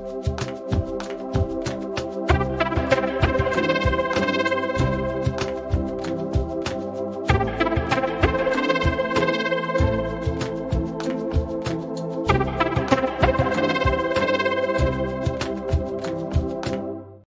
you